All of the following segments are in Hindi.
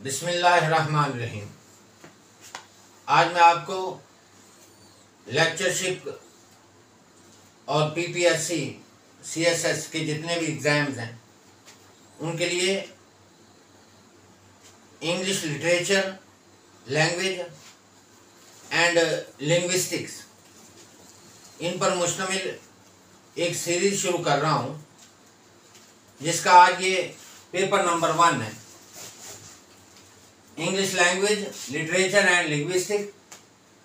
बिस्मिल्लाहिर्रहमानिर्रहीम। आज मैं आपको लेक्चरशिप और पीपीएससी सीएसएस के जितने भी एग्ज़ाम्स हैं, उनके लिए English literature language and linguistics इन पर मुश्तमिल एक सीरीज़ शुरू कर रहा हूँ, जिसका आज ये पेपर नंबर वन है। English language, literature and linguistics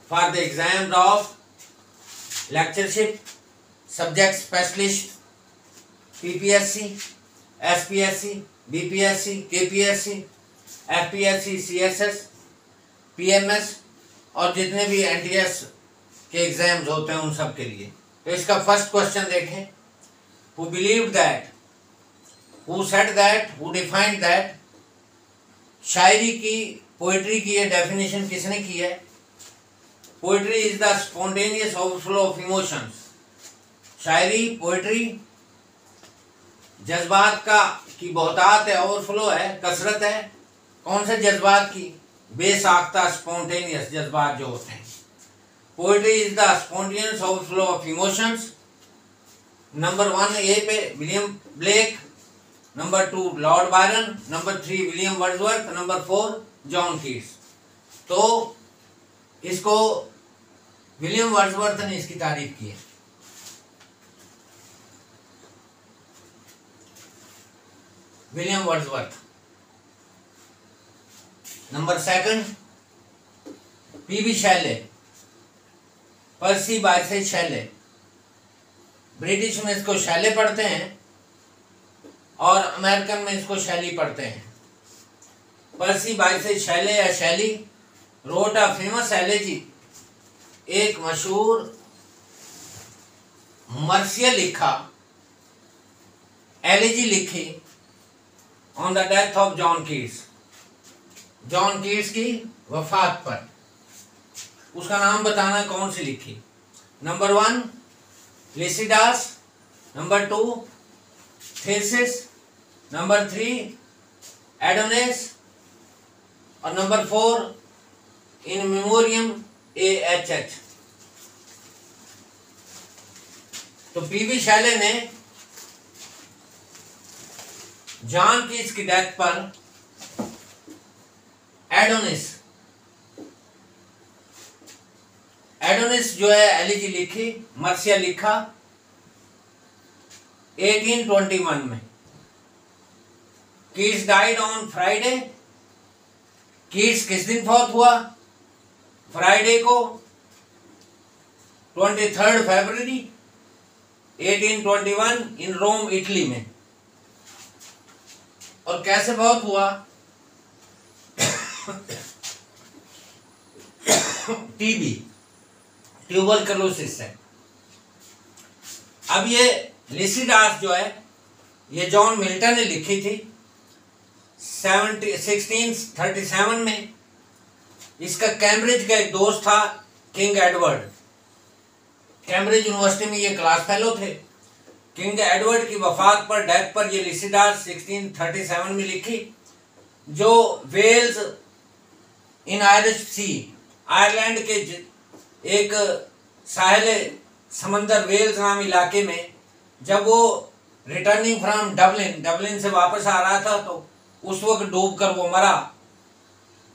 for the exams of lectureship, subject specialist, PPSC, SPSC, BPSC, KPSC, FPSC, CSS, PMS और जितने भी एन के एग्ज़ाम्स होते हैं उन सब के लिए तो इसका फ़र्स्ट क्वेश्चन देखें who believe that who set that who defined that शायरी की पोइट्री की ये डेफिनेशन किसने की है? Poetry is the spontaneous overflow of emotions Shayari poetry जज्बात का, की बहुतात है ओवरफ्लो है, कसरत है, कौन से जज्बात की? बेसाख्ता स्पॉन्टेनियस जज्बात जो होते हैं। Poetry is the spontaneous overflow of emotions number one A पे William Blake number two Lord Byron number three William Wordsworth number four John Keats तो इसको विलियम वर्ड्सवर्थ ने इसकी तारीफ़ की है। William Wordsworth number second P B Shelley Percy Bysshe Shelley British में इसको शैले पढ़ते हैं। और अमेरिकन में इसको शैली पढ़ते हैं। पर्सी बाई से शैले या शैली, रोट अ फ़ेमस एलेजी एक मशहूर मर्सिया लिखा एलेजी लिखी on the death of John Keats John Keats की वफात पर। उसका नाम बताना कौन सी लिखी? Number one Lycidas number two Thyrsis number three Adonais और number four In Memoriam A H H तो पीवी शैले ने जॉन की इसकी डेथ पर एडोनिस एडोनिस जो है एलिजी लिखी मर्सिया लिखा 1821 में। Keats died on Friday Keats किस दिन फौत हुआ? फ्राइडे को twenty third February 1821 in Rome Italy में। और कैसे बहुत हुआ? टीबी ट्यूबल कलोसिस है। अब ये लिसिडास जो है, ये जॉन मिल्टन ने लिखी थी। सेवनटी, सिक्सटीन, थर्टी सेवन में इसका कैम्ब्रिज का एक दोस्त था किंग एडवर्ड कैम्ब्रिज यूनिवर्सिटी में ये क्लास फेलो थे। किंग एडवर्ड की वफात पर डेथ पर ये लिसिडास 1637 में लिखी, जो Wales in Irish Sea, Ireland के एक साहिल समंदर वेल्स नाम इलाके में, जब वो रिटर्निंग फ्रॉम डबलिन डबलिन से वापस आ रहा था तो उस वक्त डूब कर वो मरा।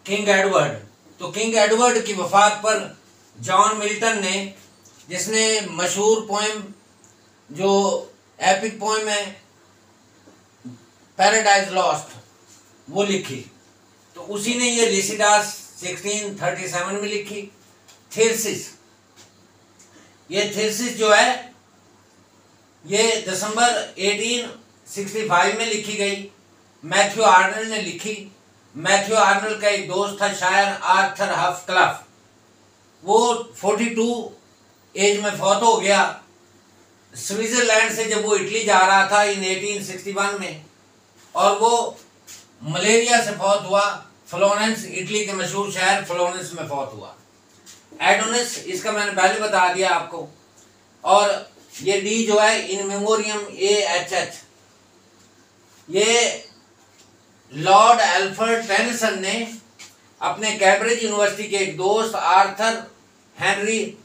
King Edward. तो किंग एडवर्ड की वफात पर जॉन मिल्टन ने, जिसने मशहूर पोएम जो एपिक पोएम है पैराडाइज लॉस्ट वो लिखी। तो उसी ने ये लिसिडास 1637 में लिखी। थेसिस ये थेसिस जो है, ये दिसंबर 1865 में लिखी गई। मैथ्यू आर्नल ने लिखी, मैथ्यू आर्नल का एक दोस्त था शायर आर्थर हफ क्लफ वो 42 एज में फौत हो गया। स्विट्जरलैंड से जब वो इटली जा रहा था इन 1861 में, और वो मलेरिया से फौत हुआ, फ्लोरेंस, इटली के मशहूर शहर फ्लोरेंस में फौत हुआ। एडोनिस, इसका मैंने पहले बता दिया आपको, और ये डी जो है In Memoriam A H H ये लॉर्ड एल्फर्ड टेनिसन ने अपने कैम्ब्रिज यूनिवर्सिटी के एक दोस्त आर्थर हेनरी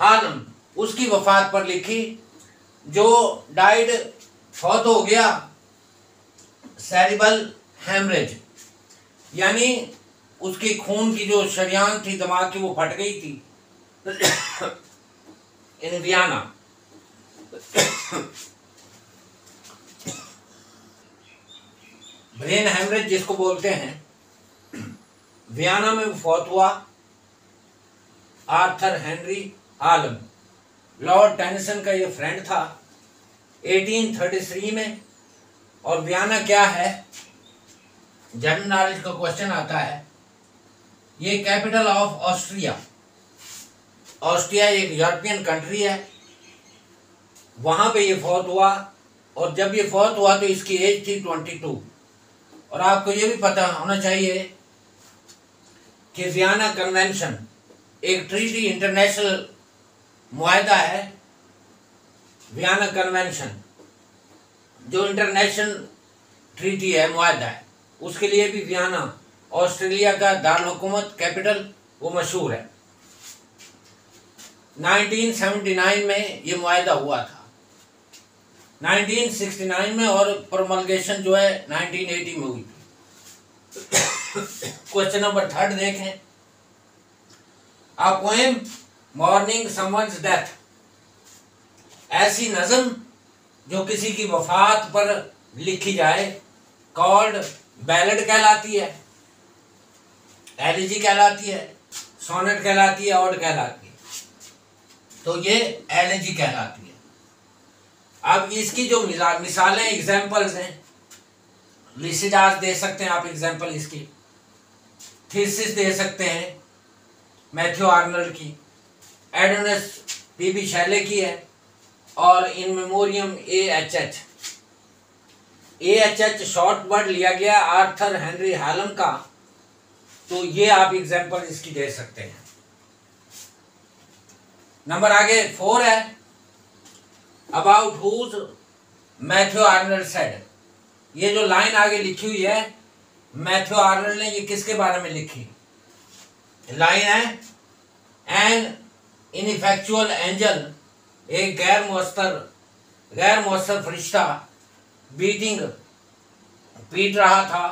हानम उसकी वफात पर लिखी, जो डाइड फौत हो गया सेरिबल हेमरेज यानी उसकी खून की जो शरियान थी, दिमाग की वो फट गई थी। इन ब्रेन हेमरेज जिसको बोलते हैं, वियाना में फौत हुआ Arthur Henry Hallam. Lord Tennyson का ये फ्रेंड था 1833 में। और वियाना क्या है? जनरल नॉलेज का क्वेश्चन आता है। ये कैपिटल ऑफ़ ऑस्ट्रिया। ऑस्ट्रिया एक यूरोपियन कंट्री है। वहाँ पे ये फौत हुआ, और जब ये फौत हुआ तो इसकी एज थी ट्वेंटी टू। और आपको ये भी पता होना चाहिए कि वियाना कन्वेंशन एक ट्रीटी इंटरनेशनल मुआदा है वियाना कन्वेंशन जो इंटरनेशनल ट्रीटी है मुआदा है। उसके लिए भी वियाना ऑस्ट्रेलिया का दारकूमत कैपिटल वो मशहूर है। 1979 में ये मुआदा हुआ था। 1969 में और प्रोमलगेशन जो है 1980 में हुई। क्वेश्चन नंबर थर्ड देखें। पोएम मॉर्निंग समवंस डेथ ऐसी नज़म जो किसी की वफात पर लिखी जाए कॉल्ड बैलेड कहलाती है एलिजी कहलाती है सोनेट कहलाती है और कहलाती है। तो ये एलिजी कहलाती है। अब इसकी जो मिसालें एग्जाम्पल्स हैं लिसिडास दे सकते हैं आप एग्ज़ाम्पल इसकी। थीसिस दे सकते हैं मैथ्यू आर्नल्ड की। एडोनस पी बी शैले की है, और In Memoriam A H H A H H short word लिया गया आर्थर हेनरी हालम का तो ये आप एग्ज़ाम्पल इसकी दे सकते हैं। नंबर आगे फोर है। About whose Matthew Arnold said ये जो लाइन आगे लिखी हुई है मैथ्यू आर्नल्ड ने ये किसके बारे में लिखी? लाइन है एन इनफेक्चुअल एंजल एक गैर मुस्तर गैर मुस्तर फरिश्ता बीटिंग पीट रहा था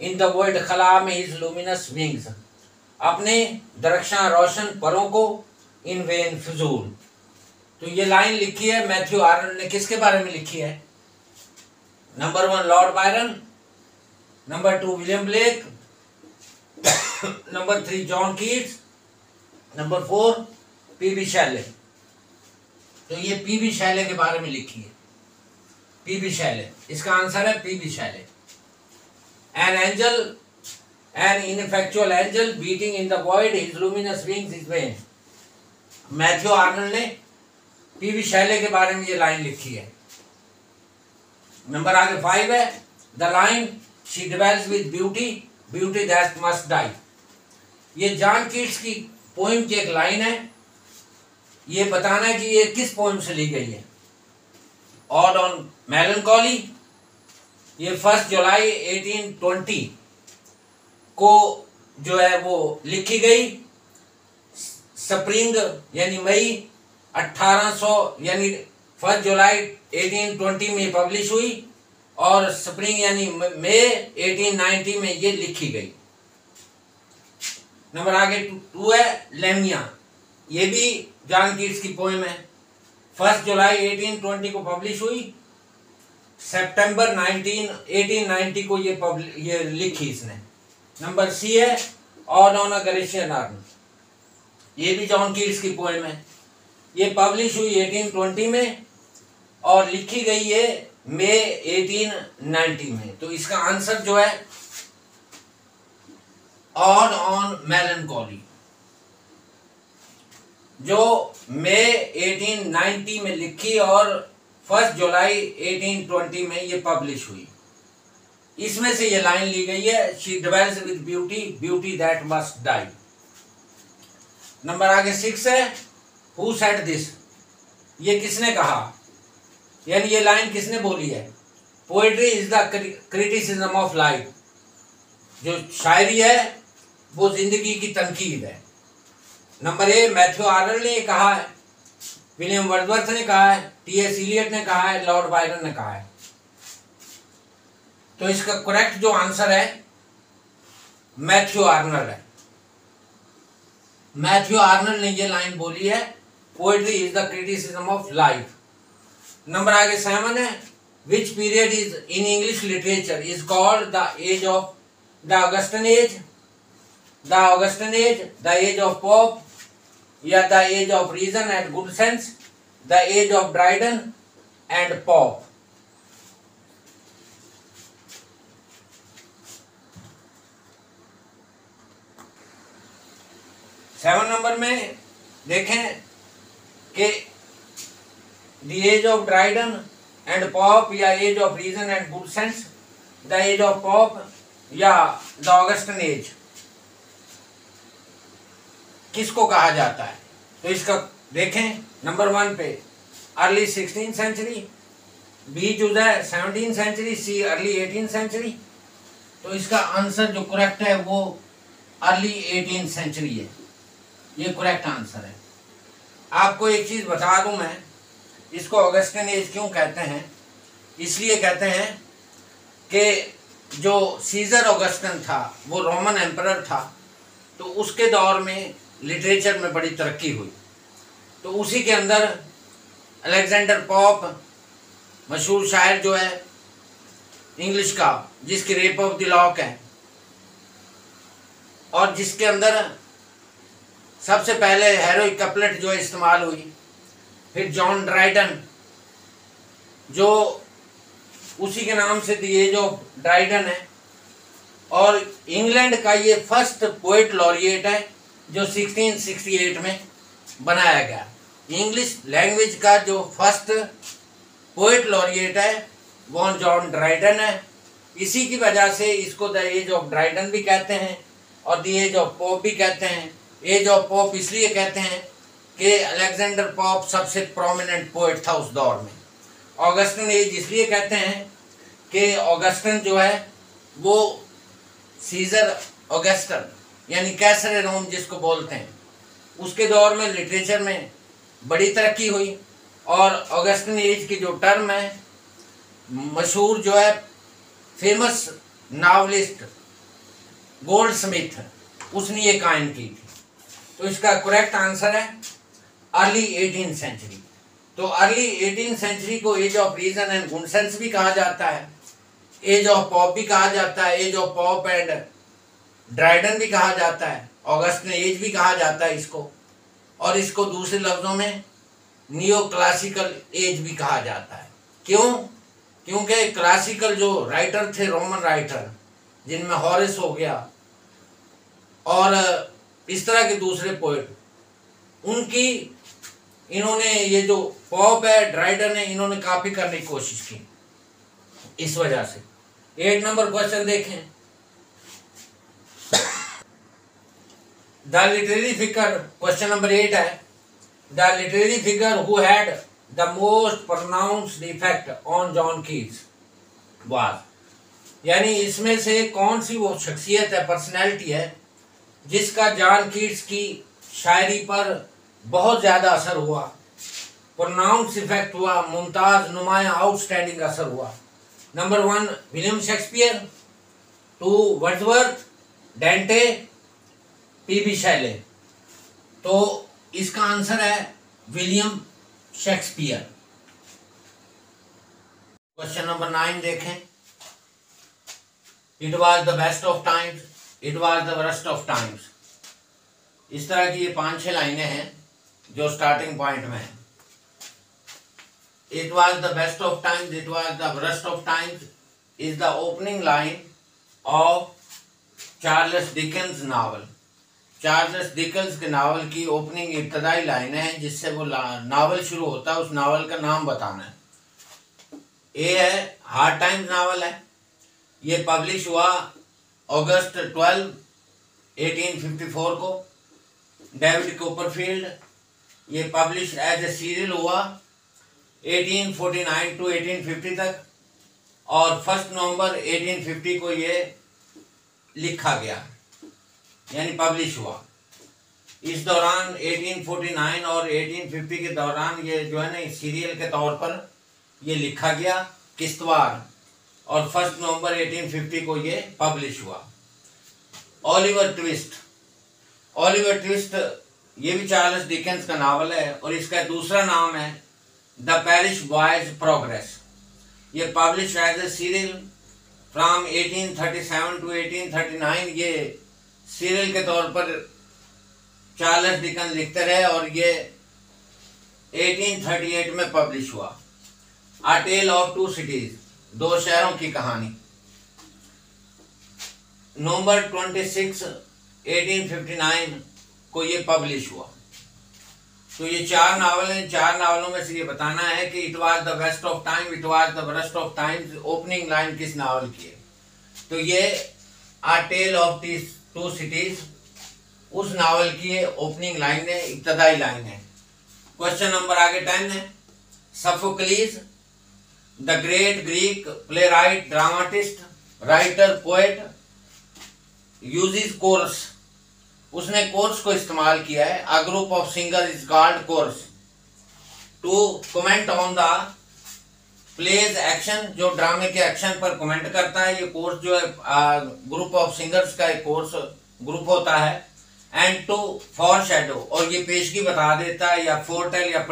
इन द वर्ल्ड खला में इज़ लुमिनस विंग्स अपने दरक्षा रोशन परों को इन वेन फजूल. तो ये लाइन लिखी है, मैथ्यू आर्न ने किसके बारे में लिखी है? Number one Lord Byron number two William Blake number three John Keats number four P B Shelley तो ये पी बी शैले के बारे में लिखी है। पी बी शैले इसका आंसर है P B Shelley an angel an ineffectual angel beating in the void his luminous wings is vain Matthew Arnold ने पी बी शैले के बारे में ये लाइन लिखी है। नंबर आगे फाइव है। The line she dwells with beauty beauty that must die ये जॉन कीट्स की पोइम की एक लाइन है। ये बताना है कि ये किस पोइम से ली गई है। ऑड ऑन मेलनकॉली ये फ़र्स्ट जुलाई 1820 को जो है वो लिखी गई। स्प्रिंग यानी मई 1800 यानी फ़र्स्ट जुलाई 1820 में पब्लिश हुई और स्प्रिंग यानी मई 1890 में ये लिखी गई। नंबर आगे टू है लेमिया ये भी जॉन कीट्स की पोएम है। फ़र्स्ट जुलाई 1820 को पब्लिश हुई। सितंबर 19 1890 को ये ये लिखी इसने। नंबर सी है on on a Grecian urn ये भी जॉन कीट्स की पोएम है। ये पब्लिश हुई 1820 में और लिखी गई है मई 1890 में। तो इसका आंसर जो है ऑन ऑन मेलनकॉली जो मई 1890 में लिखी और फ़र्स्ट जुलाई 1820 में ये पब्लिश हुई। इसमें से ये लाइन ली गई है she dwells with beauty beauty that must die number आगे सिक्स है। हु सेड दिस ये किसने कहा? यानी ये लाइन किसने बोली है? Poetry is the criticism of life जो शायरी है, वो ज़िंदगी की तनकीद है। नंबर ए, मैथ्यू आर्नल ने कहा है। विलियम वर्डवर्थ ने कहा है। टी एस इलियट ने कहा है। लॉर्ड बायरन ने कहा है। तो इसका करेक्ट जो आंसर है, मैथ्यू आर्नल है। मैथ्यू आर्नल ने ये लाइन बोली है poetry is the criticism of life number आगे सेवन है which period is in English literature is called the age of the Augustan age the Augustan age the age of Pope या the age of reason and good sense the age of Dryden and Pope seven number में देखें कि the age of Dryden and Pope या age of reason and good sense the age of Pope या द ऑगस्टन एज किसको कहा जाता है? तो इसका देखें नंबर वन पे अर्ली सिक्सटीन सेंचुरी बी है seventeen century C early eighteen century तो इसका आंसर जो करेक्ट है वो अर्ली एटीन सेंचुरी है। ये करेक्ट आंसर है। आपको एक चीज़ बता दूँ मैं, इसको ऑगस्टन एज क्यों कहते हैं? इसलिए कहते हैं कि जो सीजर ऑगस्टन था, वो रोमन एम्पर था तो उसके दौर में लिटरेचर में बड़ी तरक्की हुई। तो उसी के अंदर अलेक्जेंडर पॉप मशहूर शायर जो है इंग्लिश का, जिसकी रेप ऑफ़ द लॉक है, और जिसके अंदर सबसे पहले हेरोइक कपलेट जो इस्तेमाल हुई। फिर जॉन ड्राइडन जो उसी के नाम से दिए जो ड्राइडन है। और इंग्लैंड का ये फ़र्स्ट पोइट लॉरिएट है, जो 1668 में बनाया गया। इंग्लिश लैंग्वेज का जो फ़र्स्ट पोइट लॉरिएट है, वो जॉन ड्राइडन है। इसी की वजह से इसको द एज ऑफ़ ड्राइडन भी कहते हैं और द एज ऑफ़ पोप भी कहते हैं। एज ऑफ़ पॉप इसलिए कहते हैं कि अलेक्जेंडर पॉप सबसे प्रोमिनेंट पोइट था उस दौर में। ऑगस्टन एज इसलिए कहते हैं कि ऑगस्टन जो है, वो सीजर ऑगस्टन यानी कैसर रोम जिसको बोलते हैं, उसके दौर में लिटरेचर में बड़ी तरक्की हुई और ऑगस्टन एज की जो टर्म है, मशहूर जो है फ़ेमस नावलिस्ट गोल्ड स्मिथ उसने ये कायम की थी। तो इसका करेक्ट आंसर है अर्ली एटीन सेंचुरी तो अर्ली एटीन सेंचुरी को age of reason and good sense भी कहा जाता है. एज ऑफ़ पॉप भी कहा जाता है. Age of Pope and Dryden भी कहा जाता है. ऑगस्ट ने एज भी कहा जाता है इसको. और इसको दूसरे लफ्ज़ों में नियो क्लासिकल एज भी कहा जाता है. क्यों? क्योंकि क्लासिकल जो राइटर थे रोमन राइटर जिनमें हॉरिस हो गया, और इस तरह के दूसरे पोइट उनकी, इन्होंने ये जो पॉप है ड्राइडन है इन्होंने काफ़ी करने की कोशिश की। इस वजह से। एट नंबर क्वेश्चन देखें। The literary figure question number eight है। The literary figure who had the most pronounced effect on John Keats यानी इसमें से कौन सी वो शख्सियत है पर्सनैलिटी है जिसका जॉन कीट्स की शायरी पर बहुत ज़्यादा असर हुआ। प्रोनाउंस इफ़ेक्ट हुआ, मुमताज़ नुमाया आउटस्टैंडिंग असर हुआ। Number one, William Shakespeare. Two, Wordsworth. Dante, P B Shelley. तो इसका आंसर है William Shakespeare. Question number nine देखें। It was the best of times it was the worst of times इस तरह की ये पाँच छह लाइनें हैं जो स्टार्टिंग पॉइंट में है। It was the best of times it was the worst of times is the opening line of Charles Dickens novel Charles Dickens के नावल की ओपनिंग इब्तदाई लाइन है जिससे वो नावल शुरू होता है, उस नावल का नाम बताना है। ए है हार्ड टाइम्स नावल है। ये पब्लिश हुआ अगस्त 12 1854 को डेविड कोपरफील्ड ये पब्लिश एज ए सीरियल हुआ 1849 टू 1850 तक और फ़र्स्ट नवंबर 1850 को ये लिखा गया, यानी पब्लिश हुआ। इस दौरान 1849 और 1850 के दौरान ये जो है ना सीरियल के तौर पर ये लिखा गया किश्तवार और फ़र्स्ट नवंबर 1850 को ये पब्लिश हुआ। ओलिवर ट्विस्ट ओलिवर ट्विस्ट ये भी चार्ल्स डिकेंस का नावल है और इसका दूसरा नाम है द पैरिश बॉयज़ प्रोग्रेस ये publish as a serial from 1837 to 1839 ये सीरियल के तौर पर चार्ल्स डिकन लिखते रहे और ये 1838 में पब्लिश हुआ। A Tale of Two Cities दो शहरों की कहानी। नवंबर 26 1859 को ये पब्लिश हुआ। तो ये चार नावल हैं। चार नावलों में से ये बताना है कि it was the best of time it was the worst of time opening line किस नावल की है। तो ये A Tale of this Two Cities उस नावल की है ओपनिंग लाइन है, इब्तदाई लाइन है। क्वेश्चन नंबर आगे टेन है। Sophocles the great Greek playwright dramatist, writer, poet use chorus. उसने कोर्स को इस्तेमाल किया है। A group of singer is called chorus to comment on the play's action जो ड्रामे के एक्शन पर कमेंट करता है, ये कोर्स जो है ग्रुप ऑफ़ सिंगर्स का एक कोर्स ग्रुप होता है। एंड टू फॉर शेडो और ये पेशगी बता देता है, या फोरटेल या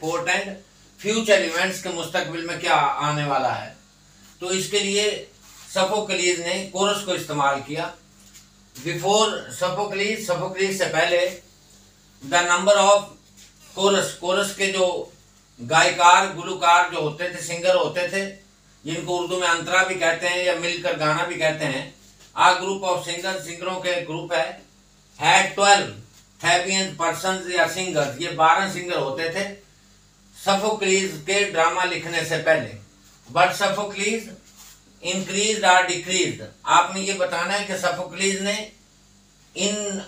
फोरटेंड फ्यूचर इवेंट्स के मुस्तकबिल में क्या आने वाला है? तो इसके लिए सफोकलीज ने कोरस को इस्तेमाल किया। बिफोर सफोकलीज, सफोक्लीज से पहले the number of chorus chorus के जो गायकार, गुलकार जो होते थे, सिंगर होते थे, जिनको उर्दू में अंतरा भी कहते हैं या मिलकर गाना भी कहते हैं, आ ग्रुप ऑफ़ सिंगर सिंगरों के ग्रुप है। ट्वेल्व थैबियन पर्सन या सिंगर ये बारह सिंगर होते थे। सफोक्लीज के ड्रामा लिखने से पहले। But Sophocles increase or decrease आपने ये बताना है कि सफोक्लीज ने इन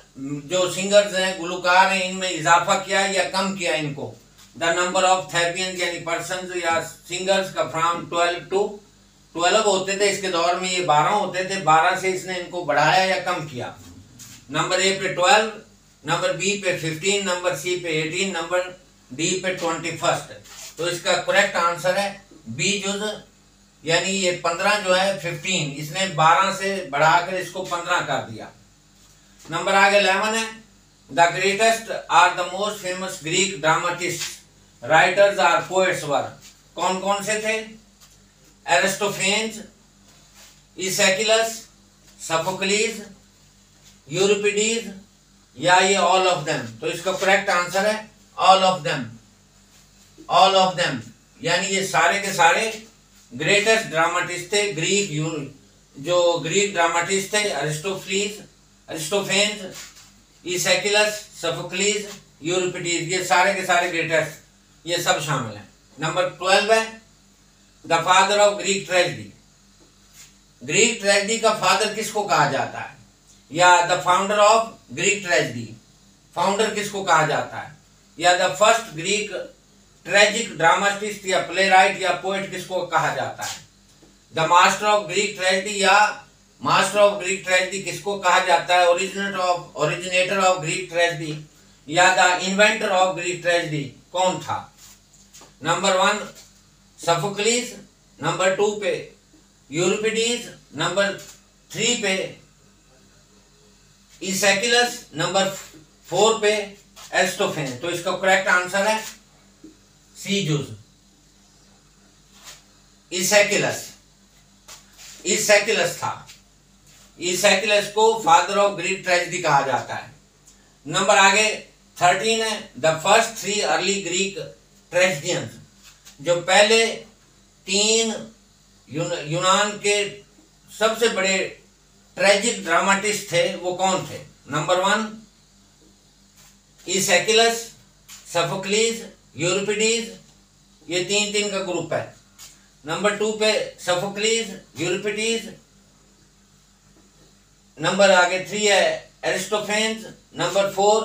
जो सिंगर्स हैं, गुलकार हैं, इनमें इजाफा किया या कम किया इनको? द नंबर ऑफ़ थेपियन यानी पर्सन या सिंगर्स का फ्रॉम ट्वेल्व टू ट्वेल्व होते थे, इसके दौर में ये बारह होते थे, बारह से इसने इनको बढ़ाया या कम किया। नंबर ए पे ट्वेल्व नंबर बी पे फिफ्टीन नंबर सी पे एटीन नंबर डी पे ट्वेंटी फ़र्स्ट। तो इसका करेक्ट आंसर है बी जुज यानी ये पंद्रह जो है फिफ्टीन इसने बारह से बढ़ाकर इसको पंद्रह कर दिया। नंबर आगे इलेवन है। The greatest or the most famous Greek dramatist writers or poets were कौन कौन से थे? एरिस्टोफेंस इसेकिलस सफोक्लीज यूरोपिडीज या ये ऑल ऑफ़ देम तो इसका करेक्ट आंसर है all of them all of them यानी ये सारे के सारे ग्रेटेस्ट ड्रामाटिस्ट थे ग्रीक जो ग्रीक ड्रामाटिस्ट थे अरिस्टोफ्लीज अरिस्टोफेंस ईसेकिलस सफोक्लीज यूरोपिटीज ये सारे के सारे ग्रेटेस्ट ये सब शामिल हैं। नंबर ट्वेल्व है the father of Greek tragedy Greek tragedy का फादर किसको कहा जाता है? या the founder of Greek tragedy founder किसको कहा जाता है? या the first Greek tragic dramatist या प्ले राइट या पोइट किसको कहा जाता है? The master of Greek tragedy या मास्टर ऑफ़ ग्रीक ट्रेजिडी किसको कहा जाता है? Originator of originator of Greek tragedy या the inventor of Greek tragedy कौन था? Number one Sophocles number two पे यूरोपिडीज नंबर थ्री पे, इसेकिलस। नंबर फोर पे एस्टोफेन तो इसका करेक्ट आंसर है सी जूस इसेकिलस इसेकिलस था. इसेकिलस को फादर ऑफ़ ग्रीक ट्रेजिडी कहा जाता है. नंबर आगे थर्टीन है. The first three early Greek tragedians जो पहले तीन यूनान के सबसे बड़े ट्रेजिक ड्रामाटिस्ट थे वो कौन थे? Number one Aeschylus Sophocles Euripides ये तीन तीन का ग्रुप है। नंबर टू पे सफोक्लीज यूरोपिडीज नंबर आगे थ्री है Aristophanes number four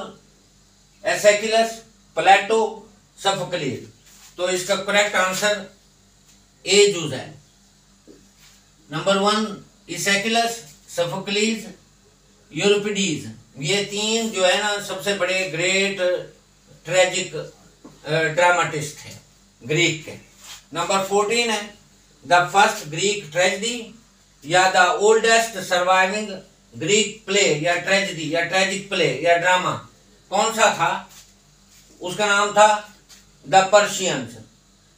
Aeschylus Plato Sophocles तो इसका करेक्ट आंसर ए जूज है। Number one Aeschylus Sophocles Euripides ये तीन जो है ना, सबसे बड़े ग्रेट ट्रेजिक ड्रामाटिस्ट हैं ग्रीक के। नंबर फोर्टीन है द फ़र्स्ट ग्रीक ट्रेजिडी या the oldest surviving Greek play या ट्रेजिडी या ट्रेजिक प्ले या ड्रामा कौन सा था? उसका नाम था द पर्शियंस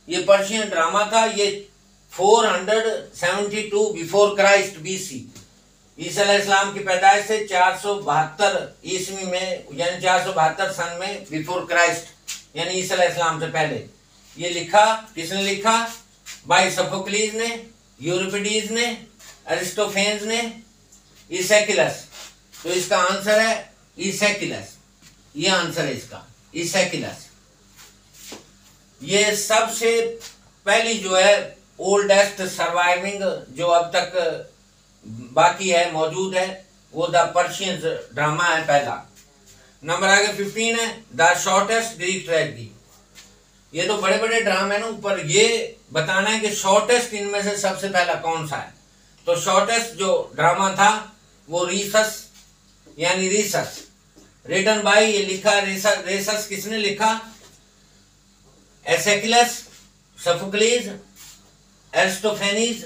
ये पर्शियन ड्रामा था, ये 472 बिफोर क्राइस्ट बीसी ईसा इस्लाम की पैदाइश से चार सौ बहत्तर ईस्वी में, यानी चार सौ बहत्तर सन में बिफोर क्राइस्ट, यानी ईसा इस्लाम से पहले। ये लिखा, किसने लिखा? बाई सफोक्लीज ने, यूरोपिडीज ने अरिस्टोफेंस ने, इसेकिलस। तो इसका आंसर है इसेकिलस। ये आंसर है इसका, इसेकिलस। ये सबसे पहली जो है, ओल्डेस्ट सर्वाइविंग जो अब तक बाकी है, मौजूद है, वो द पर्शियन ड्रामा है पहला। नंबर आगे फिफ्टीन है, द शॉर्टेस्ट ग्रीक ट्रेजिडी ये तो बड़े बड़े ड्रामे ना ऊपर, ये बताना है कि शॉर्टेस्ट इनमें से सबसे पहला कौन सा है? तो शॉर्टेस्ट जो ड्रामा था, वो रीसस, यानी रीसस। रिटर्न बाय ये लिखा रेसस रेसस किसने लिखा? एसेकिलस, सफोक्लीज एरिस्टोफेनीज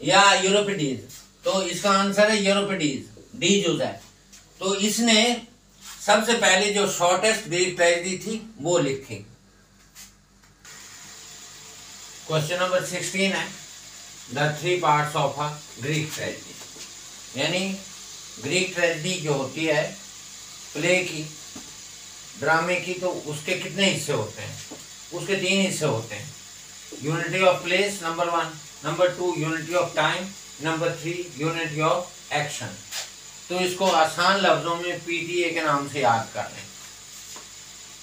या यूरोपिडीज। तो इसका आंसर है यूरोपिडीज डी जो है तो इसने सबसे पहले जो शॉर्टेस्ट ग्रीक ट्रेजिडी थी, वो लिखी। क्वेश्चन नंबर सिक्सटीन है। The three parts of a Greek tragedy यानी ग्रीक ट्रेजिडी जो होती है प्ले की ड्रामे की तो उसके कितने हिस्से होते हैं? उसके तीन हिस्से होते हैं। Unity of place number one number two unity of time number three unity of action तो इसको आसान लफ्जों में पीटीए के नाम से याद कर लें।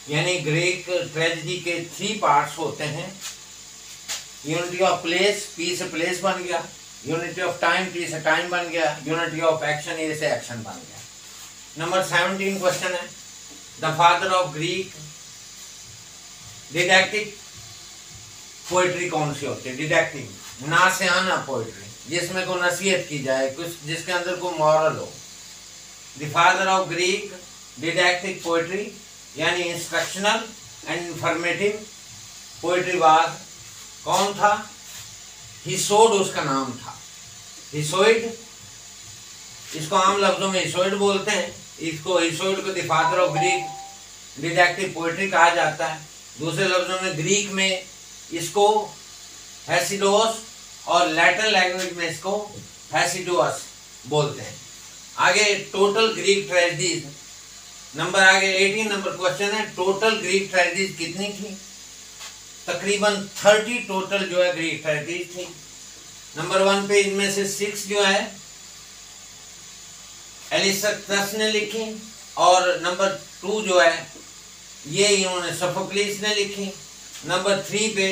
यानी ग्रीक ट्रेजिडी के थ्री पार्ट्स होते हैं। यूनिटी ऑफ़ प्लेस पी से प्लेस बन गया। यूनिटी ऑफ़ टाइम पी से टाइम बन गया। यूनिटी ऑफ़ एक्शन ए से एक्शन बन गया। नंबर सेवनटीन क्वेश्चन है। The father of Greek didactic poetry कौन सी होती है? डिडेक्टिव ना से आना पोइट्री जिसमें को नसीहत की जाए, कुछ जिसके अंदर को मॉरल हो। The father of Greek didactic poetry यानी instructional and informative poetry was कौन था? हिसोड उसका नाम था। हिसोइड, इसको आम लफ्जों में हिसोइड बोलते हैं। इसको हिसोइड को the father of Greek didactic poetry कहा जाता है। दूसरे लफ्जों में ग्रीक में इसको हैसिडोस और लैटिन लैंग्वेज में इसको हैसिडोस बोलते हैं। आगे टोटल ग्रीक ट्रेजिडीज नंबर आगे 18 नंबर क्वेश्चन है। टोटल ग्रीक ट्रेजिडीज कितनी थी? तकरीबन थर्टी टोटल जो है ग्रीक ट्रेजिडीज थी। नंबर वन पे इनमें से सिक्स जो है एलिसक्टस ने लिखी। और नंबर टू जो है, ये इन्होंने सफोक्लिस ने लिखी। नंबर थ्री पे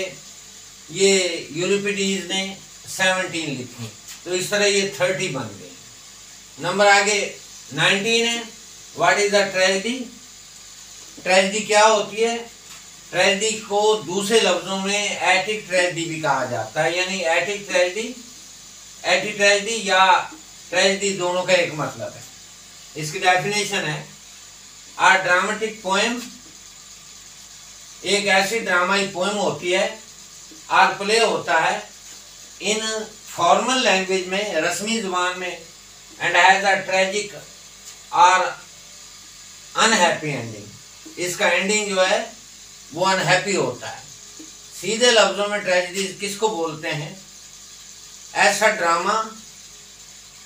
ये यूरोपिडीज ने सेवनटीन लिखी। तो इस तरह ये थर्टी बन गए। नंबर आगे नाइनटीन है। What is the tragedy tragedy क्या होती है? ट्रेजिडी को दूसरे लफ्जों में एटिक ट्रेजिडी भी कहा जाता है। यानी एटिक ट्रेजिडी एटिक ट्रेजिडी या ट्रेजिडी दोनों का एक मतलब है। इसकी डेफिनेशन है आ ड्रामेटिक पोएम एक ऐसी ड्रामाई पोएम होती है आर प्ले होता है इन फॉर्मल लैंग्वेज में रस्मी ज़ुबान में एंड हैज़ अ ट्रेजिक और अनहैप्पी एंडिंग इसका एंडिंग जो है, वो अनहैप्पी होता है। सीधे लफ्जों में ट्रेजिडी किसको बोलते हैं? ऐसा drama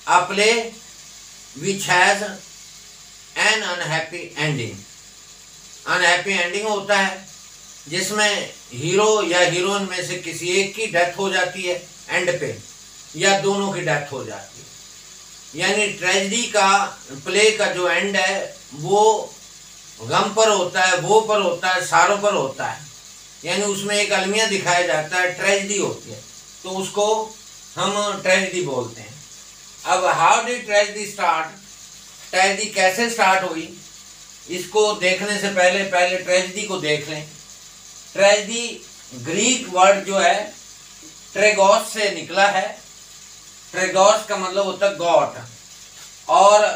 a play which has an unhappy ending unhappy ending होता है, जिसमें हीरो या हीरोइन में से किसी एक की डेथ हो जाती है, एंड पे, या दोनों की डेथ हो जाती है। यानी ट्रेजिडी का, प्ले का जो एंड है, वो गम पर होता है, वो पर होता है, सारों पर होता है। यानी उसमें एक अलमिया दिखाया जाता है, ट्रेजिडी होती है। तो उसको हम ट्रेजिडी बोलते हैं। अब how the tragedy start tragedy कैसे स्टार्ट हुई? इसको देखने से पहले पहले ट्रेजिडी को देख लें। ट्रेजिडी ग्रीक वर्ड जो है, ट्रेगोस से निकला है। ट्रेगोस का मतलब होता है गॉड। और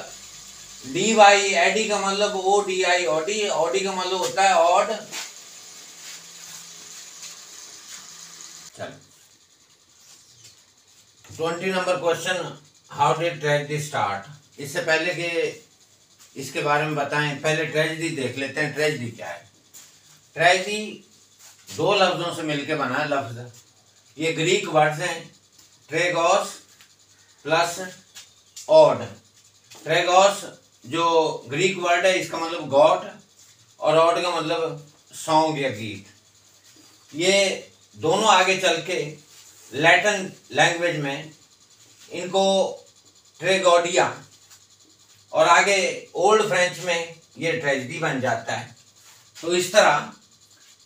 डी वाई, एडी का मतलब O D I OD OD का मतलब होता है ode. Twenty number question, how did tragedy start? इससे पहले के, इसके बारे में बताएँ। पहले ट्रेजिडी देख लेते हैं ट्रेजिडी क्या है? ट्रेजिडी दो लफ्जों से मिलकर बना है लफ्ज। ये ग्रीक वर्ड्स हैं ट्रेगोस प्लस ऑड ट्रेगोस जो ग्रीक वर्ड है, इसका मतलब गॉड और ऑड का मतलब सॉन्ग या गीत। ये दोनों आगे चल के लैटिन लैंग्वेज में इनको ट्रेगोडिया और आगे ओल्ड फ्रेंच में ये ट्रेजिडी बन जाता है। तो इस तरह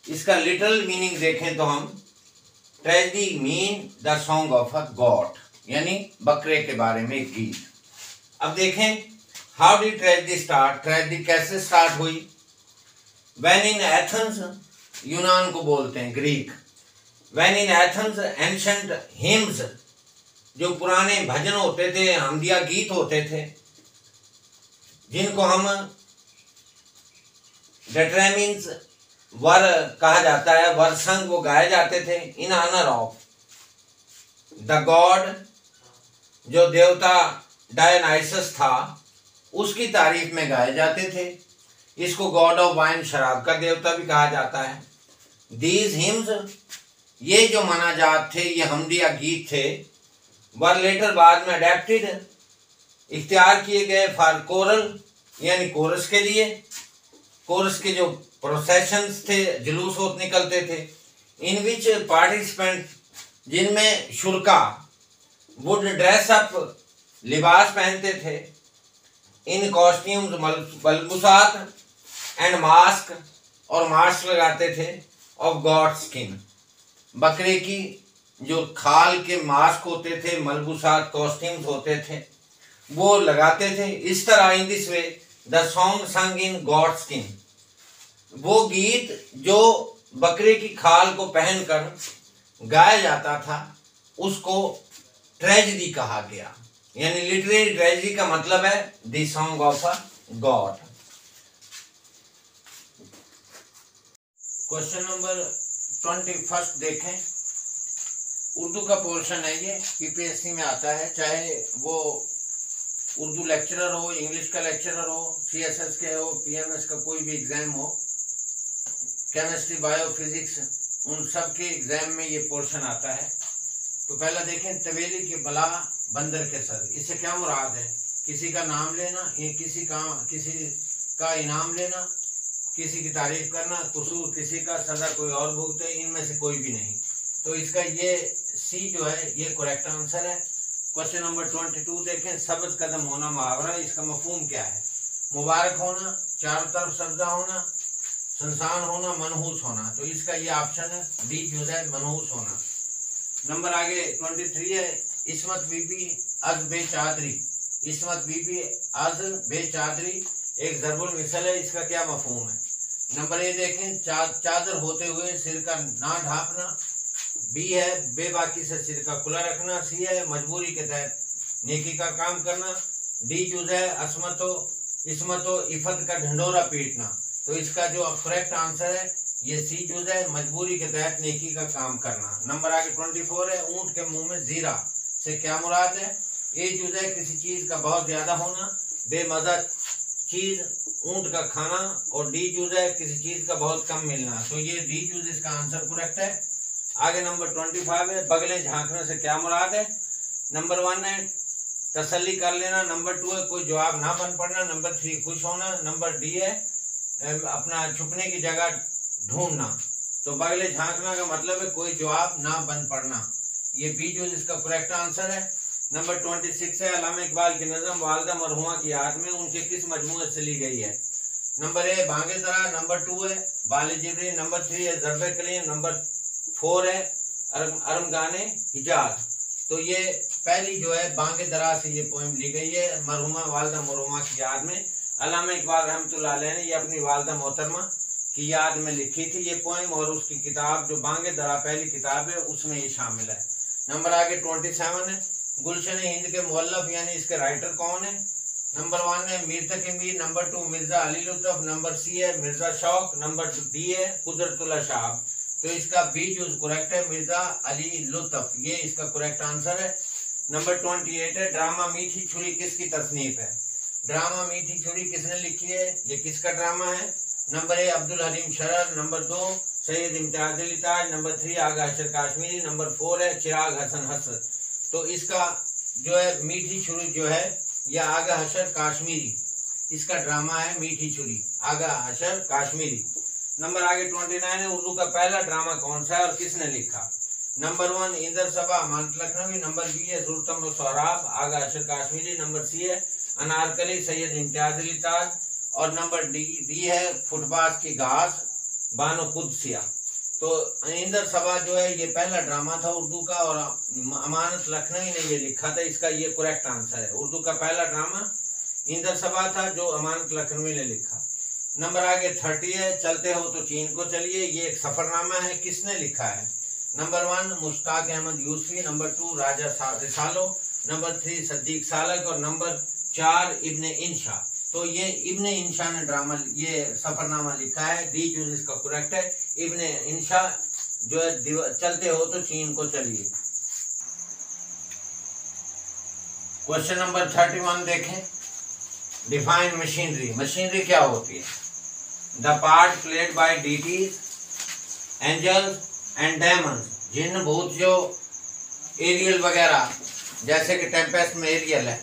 इसका लिटल मीनिंग देखें तो हम tragedy mean the song of a god यानी बकरे के बारे में गीत। अब देखें how the tragedy start tragedy कैसे स्टार्ट हुई? वैन इन एथन्स यूनान को बोलते हैं Greek when in Athens ancient hymns जो पुराने भजन होते थे, हमदिया गीत होते थे, जिनको हम डेट्रेमिन्स वर कहा जाता है, वर संग वो गाए जाते थे in honour of the god जो देवता डायनाइसस था, उसकी तारीफ़ में गाए जाते थे। इसको गॉड ऑफ़ वाइन शराब का देवता भी कहा जाता है। दीज हिम्स ये जो मना जात थे, ये हमदिया गीत थे, वर लेटर बाद में अडेप्टेड इख्तियार किए गए फॉर कोरल यानी कोरस के लिए। कोरस के जो प्रोसेशंस थे, जुलूस होत निकलते थे। इन विच पार्टिसिपेंट जिनमें शुरका वुड ड्रेस अप लिबास पहनते थे। इन कॉस्ट्यूम्स बलबुसात एंड मास्क और मास्क लगाते थे ऑफ़ गॉड स्किन बकरे की जो खाल के मास्क होते थे, मलबूसात कॉस्ट्यूम्स होते थे, वो लगाते थे। इस तरह in this way the song sung in god skin वो गीत जो बकरे की खाल को पहनकर गाया जाता था, उसको ट्रेजिडी कहा गया। यानी लिटरेरी ट्रेजिडी का मतलब है the song of a god question number twenty first देखें। उर्दू का पोर्शन है ये पीपीएससी में आता है। चाहे वो उर्दू लेक्चरर हो इंग्लिश का लेक्चरर हो सीएसएस के हो पीएमएस का कोई भी एग्ज़ाम हो केमिस्ट्री बायो फिजिक्स उन सब के एग्ज़ाम में ये पोर्शन आता है। तो पहला देखें, तवेली के बला बंदर के सर। इससे क्या मुराद है? किसी का नाम लेना, ये किसी का किसी का इनाम लेना, किसी की तारीफ़ करना, कसूर, किसी का सजा कोई और भुगते, इनमें से कोई भी नहीं। तो इसका ये सी जो है, ये करेक्ट आंसर है। क्वेश्चन नंबर ट्वेंटी टू देखें, सबज कदम होना मुहावरा इसका मफहूम क्या है? मुबारक होना, चारों तरफ़ सब्जा होना संसान होना मनहूस होना। तो इसका ये ऑप्शन है डी जो है मनहूस होना। नंबर आगे ट्वेंटी थ्री है इसमत बीबी अज बे चादरी इसमत बीबी अज बे चादरी एक जरबुल मिसल है इसका क्या मफहूम है? नंबर ए देखें चा, चादर होते हुए सिर का ना ढांपना बी है बेबाकी से सिर का खुला रखना सी है मजबूरी के तहत नेकी का काम करना डी चूज़ है असमतो इसमतो इफत का ढंडोरा पीटना। तो इसका जो करेक्ट आंसर है, ये सी चूज़ है मजबूरी के तहत नेकी का काम करना। नंबर आगे ट्वेंटी फोर है, ऊँट के मुँह में जीरा। से क्या मुराद है? ए चूज़ है, किसी चीज़ का बहुत ज़्यादा होना, बेमजा चीज़, ऊँट का खाना, और डी चूज़ है, किसी चीज़ का बहुत कम मिलना। तो ये डी चूज़ इसका आंसर करेक्ट है। आगे नंबर ट्वेंटी फाइव है, बगले झांकने से क्या मुराद है? नंबर वन है, तसल्ली कर लेना। नंबर टू है, कोई जवाब ना बन पड़ना। नंबर थ्री खुश होना। नंबर डी है अपना छुपने की जगह ढूंढना। तो बगले झांकना का मतलब है कोई जवाब ना बन पड़ना। ये बी जो इसका करेक्ट आंसर है नंबर ट्वेंटी सिक्स है, अलामा इकबाल की नज़म, वालदा मरहुमा की याद में उनके किस मजमू से ली गई है? नंबर ए बांगे तरह नंबर टू है, बाल नंबर थ्री है, जरब कलीम नंबर फोर है, अरम गाने हिजाज। तो ये पहली जो है बांगे दरा से ये पोइम ली गई है, मरहुमा, वालदा मरहुमा की याद में। अलामा इकबाल रहमत ने ये अपनी वालदा मोहतरमा की याद में लिखी थी ये पोइम और उसकी किताब जो बांगे दरा पहली किताब है, उसमें ये शामिल है। नंबर आगे ट्वेंटी सेवन है। गुलशन हिंद के मुअल्लफ यानी इसके राइटर कौन है? नंबर वन है Mir Taqi Mir number two Mirza Ali Lutf number C है मिर्ज़ा शौक नंबर डी है कुदरतुल्ला शाह। तो इसका बी जो करेक्ट है, मिर्ज़ा अली लुतफ। ये इसका करेक्ट आंसर है। नंबर ट्वेंटी एट है, ड्रामा मीठी छुरी किसकी तसनीफ है? ड्रामा मीठी छुरी किसने लिखी है? ये किसका ड्रामा है? Number A, Abdul Halim Sharar number दो, Syed Imtiaz Ali Taj, number three, Agha Ashar Kashmiri, number four है, चिराग हसन हसन तो इसका जो है, मीठी छुरी जो है यह आगा हशर काश्मीरी। इसका ड्रामा है मीठी छुरी, आगा हशर काश्मीरी। नंबर आगे ट्वेंटी नाइन है, उर्दू का पहला ड्रामा कौन सा है और किसने लिखा? Number one, Inder Sabha Amanat Lakhnavi. Number B है सुल्तम सौराब आगा अशर काश्मीरी। नंबर सी है अनारकली सैयद इम्तियाज़ अली ताज और नंबर डी डी है फुटपाथ की घास, बानो कुदसिया। तो इंदर सभा जो है, ये पहला ड्रामा था उर्दू का और अमानत लखनवी ने ये लिखा था, इसका ये करेक्ट आंसर है। उर्दू का पहला ड्रामा इंदर सभा था जो अमानत लखनवी ने लिखा। नंबर आगे थर्टी है, चलते हो तो चीन को चलिए, ये एक सफरनामा है, किसने लिखा है? Number one, Mushtaq Ahmed Yusufi number two, Raja Risalu, number three, Siddiq Salik, और नंबर चार इब्न इंशा तो ये इब्न इंशा ने ड्रामा, ये सफरनामा लिखा है। डी जो इसका करेक्ट है। इब्न इंशा जो है चलते हो तो चीन को चलिए। क्वेश्चन नंबर थर्टी वन देखें। डिफाइन मशीनरी मशीनरी क्या होती है? The part played by the angels and diamond जिन भूत जो एरियल वगैरह, जैसे कि टेम्पेस्ट में एरियल है।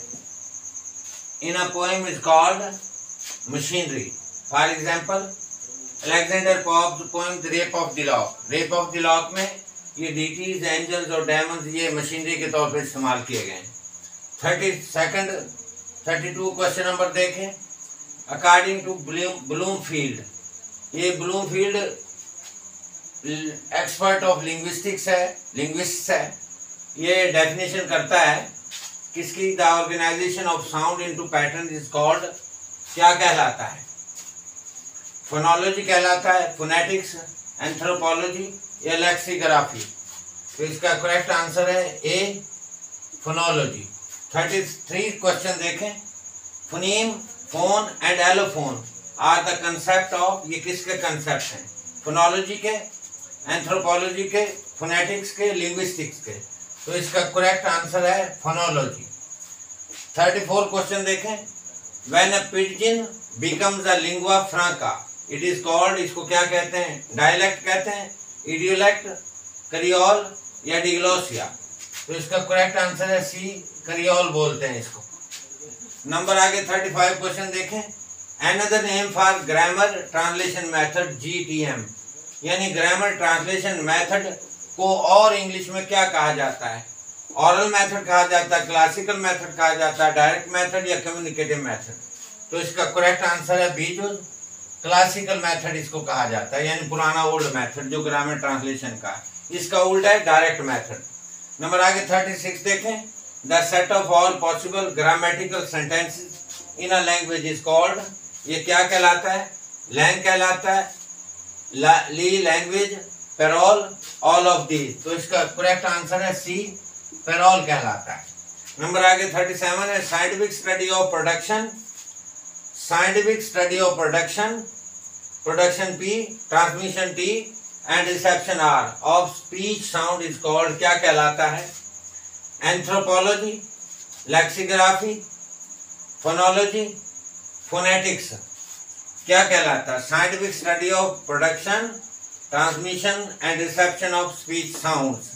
In a poem is called machinery for example Alexander Pope poem the rape of the lock rape of the lock में ये डीटीज एंजल्स और डायमंड्स ये मशीनरी के तौर पर इस्तेमाल किए गए हैं। Thirty second thirty two question number देखें। अकॉर्डिंग टू ब्लूम फ़ील्ड ये Bloomfield expert of linguistics है लिंग्विस्ट है। ये डेफिनेशन करता है किसकी? The organisation of sound into pattern is called क्या कहलाता है? फोनोलॉजी कहलाता है फोनेटिक्स एंथ्रोपोलॉजी या लेक्सिग्राफी तो इसका करेक्ट आंसर है A phonology thirty three question देखें. Phoneme phone and allophone are the concept of ये किसके कंसेप्ट हैं? फोनोलॉजी के एंथ्रोपोलॉजी के फोनेटिक्स के लिंग्विस्टिक्स के. तो इसका करेक्ट आंसर है फोनोलॉजी थर्टी फोर क्वेश्चन देखें। When a pidgin becomes a lingua franca it is called इसको क्या कहते हैं? डायलेक्ट कहते हैं? इडियोलेक्ट करियोल या डिग्लोसिया तो इसका करेक्ट आंसर है सी करियोल बोलते हैं इसको। नंबर आगे थर्टी फाइव क्वेश्चन देखें। Another name for grammar translation method G T M यानी ग्रामर ट्रांसलेशन मेथड को और इंग्लिश में क्या कहा जाता है? ऑरल मेथड कहा जाता है क्लासिकल मेथड कहा जाता है डायरेक्ट मेथड या कम्युनिकेटिव मेथड तो इसका करेक्ट आंसर है बी जो क्लासिकल मेथड इसको कहा जाता है, यानी पुराना ओल्ड मेथड जो ग्रामर ट्रांसलेशन का है। इसका उल्टा है डायरेक्ट मेथड नंबर आगे थर्टी सिक्स देखें। The set of all possible grammatical sentences in a language is called ये क्या कहलाता है? लैंग कहलाता है। ली language parole all of the तो इसका करेक्ट आंसर है सी पेरोल कहलाता है। नंबर आगे थर्टी सेवन है scientific study of production scientific study of production production P transmission T and reception R of speech sound is called क्या कहलाता है? एंथ्रोपोलॉजी लेक्सीग्राफी फोनोलॉजी फोनेटिक्स क्या कहलाता है? Scientific study of production transmission and reception of speech sounds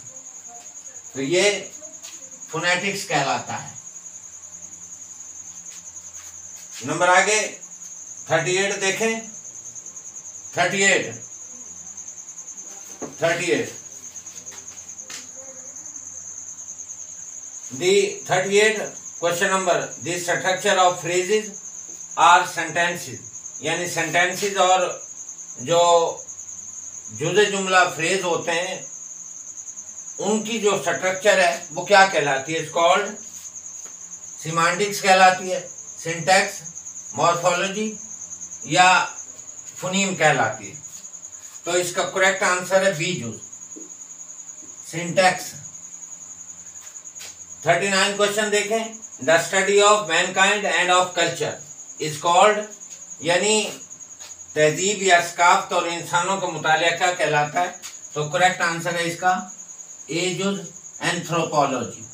तो ये फोनेटिक्स कहलाता है। नंबर आगे थर्टी एट देखें। Thirty eight thirty eight the thirty eight question number the structure of phrases or sentences यानी सेंटेंसेस और जो जुजे जुमला फ्रेज होते हैं उनकी जो स्ट्रक्चर है, वो क्या कहलाती है? कॉल्ड सिमांटिक्स कहलाती है सिंटैक्स मॉर्फोलॉजी या फुनीम कहलाती है। तो इसका करेक्ट आंसर है बी जूस सिंटैक्स थर्टी नाइन क्वेश्चन देखें। The study of mankind and of culture is called यानी तहजीब या सकाफ्त और इंसानों का मुताल क्या कहलाता है? तो करेक्ट आंसर है इसका एजुज एंथ्रोपोलॉजी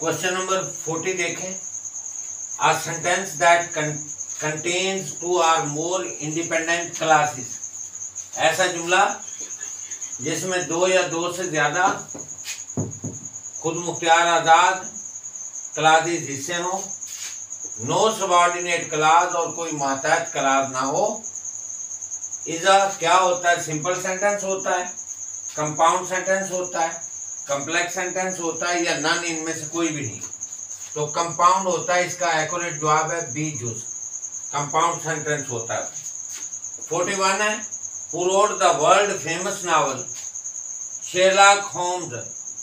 क्वेश्चन नंबर फोर्टी देखें। Sentence that con, contains two or more independent classes. ऐसा जुमला, जिसमें दो या दो से ज़्यादा खुद मुख्तियार आज़ाद क्लासेस हिस्से हो नो सबॉर्डिनेट क्लास और कोई मातहत क्लास ना हो इजा क्या होता है? सिंपल सेंटेंस होता है। कंपाउंड सेंटेंस होता है कम्प्लेक्स सेंटेंस होता है या नन इनमें से कोई भी नहीं। तो कंपाउंड होता है, इसका एक्यूरेट जवाब है बी जूस कंपाउंड सेंटेंस होता है। फोर्टी वन है, पुरोड the world famous novel, Sherlock Holmes,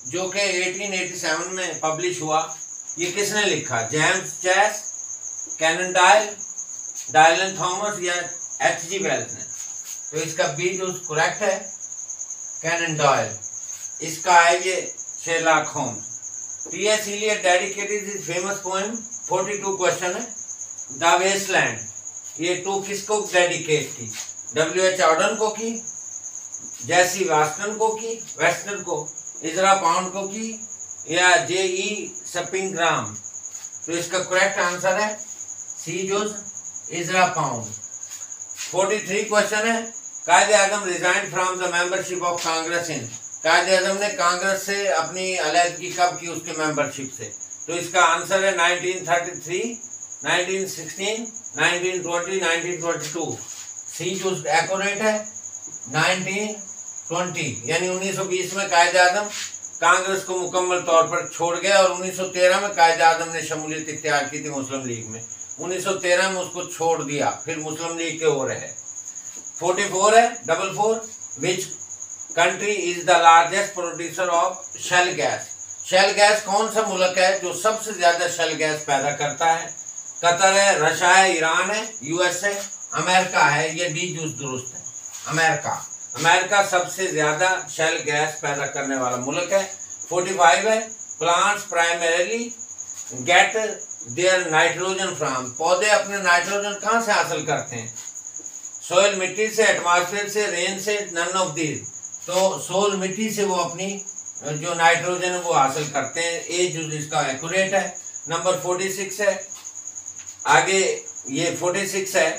जो कि 1887 में पब्लिश हुआ। ये किसने लिखा? James Chase Conan Doyle Dylan Thomas या एच जी वेल्स ने। तो इसका बी जो करेक्ट है। कैनन डॉयल इसका है ये Sherlock Holmes T.S. Eliot dedicated his famous poem. 42 question है. द वेस्टलैंड ये टू किसको डेडिकेट की डब्ल्यू एच ऑर्डन को की? जैसी वास्टन को की? वेस्टर्न को? इजरा पाउंड को की? या जे ई सपिंग ग्राम तो इसका करेक्ट आंसर है C choice Ezra Pound 43 question है. Quaid-e Azam resign from the membership of Congress in Quaid Azam ने कांग्रेस से अपनी अलहदगी कब की उसके मेंबरशिप से? तो इसका आंसर है 1933, 1916, 1920, 1922 सी जो एक्यूरेट है 1920 यानी 1920 में कायद आज़म कांग्रेस को मुकम्मल तौर पर छोड़ गया और 1913 में कायद आज़म ने शमूलियत इख्तियार की थी मुस्लिम लीग में। 1913 में उसको छोड़ दिया फिर मुस्लिम लीग के हो। रहे 44 है, double four which country is the largest producer of shale gas shale gas कौन सा मुल्क है जो सबसे ज़्यादा शेल गैस पैदा करता है? कतर है, रशिया है, ईरान है यूएस है अमेरिका है, ये डी जूस दुरुस्त है। अमेरिका। अमेरिका सबसे ज़्यादा शेल गैस पैदा करने वाला मुल्क है। 45 है plants primarily get their nitrogen from पौधे अपने नाइट्रोजन कहाँ से हासिल करते हैं? सोयल मिट्टी से एटमॉस्फेयर से रेन से नन ऑफ़ दीज तो सोल मिट्टी से वो अपनी जो नाइट्रोजन है वो हासिल करते हैं. ए जो इसका एक्यूरेट है. नंबर फोर्टी सिक्स है. आगे ये फोर्टी सिक्स है.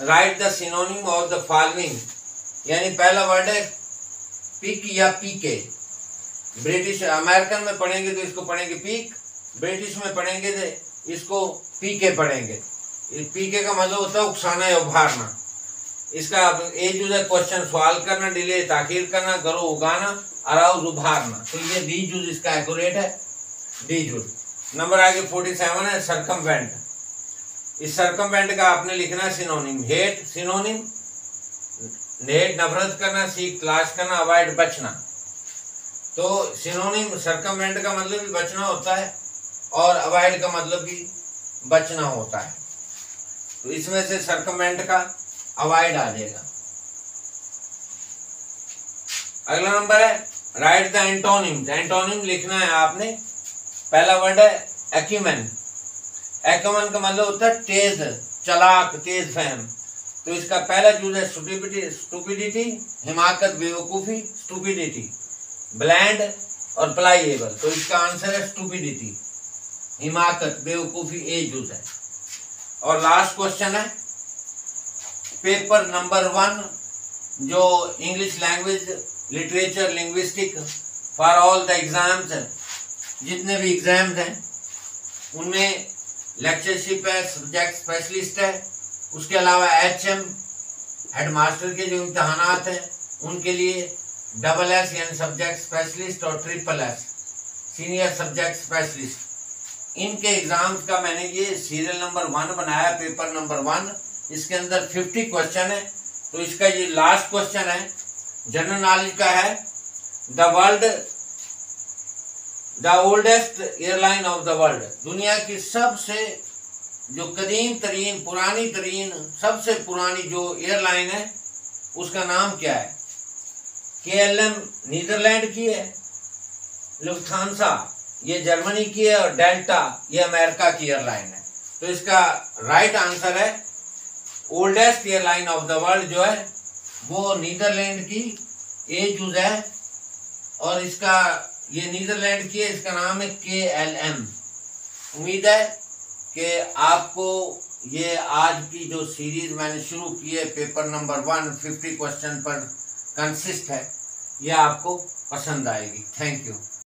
Write the synonym of the following यानी पहला वर्ड है पिक या पीके. ब्रिटिश अमेरिकन में पढ़ेंगे तो इसको पढ़ेंगे पीक. ब्रिटिश में पढ़ेंगे तो इसको पीके पढ़ेंगे. पीके का मतलब होता है उकसाना या उभारना. इसका ए जो है क्वेश्चन सवाल करना डिले ताखिर करना करो उगाना अराउज उभारना। तो ये डी जूज इसका एक्यूरेट है। डी जूज नंबर आगे फोर्टी सेवन है सरकम इस सरकम का आपने लिखना सिनोनिम हेट सिनोनिम हेट नफरत करना सीख तलाश करना अवॉइड बचना। तो सिनोनिम सरकम का मतलब भी बचना होता है, और अवॉइड का मतलब भी बचना होता है। तो इसमें से सरकम का अवॉइड आ जाएगा अगला नंबर है राइट द एंटोनिम एंटोनिम लिखना है आपने। पहला वर्ड है एक्यूमेन एक्यूमेन का मतलब होता है तेज, चलाक, तेज फहम तो इसका पहला चूज़ है स्टूपिडिटी हिमाकत, बेवकूफ़ी स्टूपिडिटी ब्लैंड और प्लाईएबल तो इसका आंसर है स्टूपिडिटी हिमाकत, बेवकूफ़ी ए जूज है। और लास्ट क्वेश्चन है पेपर नंबर वन, जो English language literature linguistic for all the exams जितने भी एग्ज़ाम्स हैं, उनमें लेक्चरशिप है सब्जेक्ट स्पेशलिस्ट है, उसके अलावा एच एम हेड मास्टर के जो इम्तहानात हैं, उनके लिए डबल एस यानी सब्जेक्ट स्पेशलिस्ट और triple S senior subject specialist इनके एग्ज़ाम्स का मैंने ये सीरियल नंबर वन बनाया पेपर नंबर वन इसके अंदर फिफ्टी क्वेश्चन है। तो इसका ये लास्ट क्वेश्चन है। जनरल नॉलेज का है। The world the oldest airline of the world दुनिया की सबसे, जो कदीम तरीन, पुरानी तरीन, सबसे पुरानी जो एयरलाइन है, उसका नाम क्या है? के एल एम नीदरलैंड की है। लुफ्थानसा ये जर्मनी की है और डेल्टा ये अमेरिका की एयरलाइन है। तो इसका राइट आंसर है oldest airline of the world जो है, वो नीदरलैंड की एजूज है, और इसका, ये नीदरलैंड की है, इसका नाम है के एल एम उम्मीद है कि आपको ये आज की जो सीरीज़ मैंने शुरू की है paper number one fifty question पर कंसिस्ट है, ये आपको पसंद आएगी। Thank you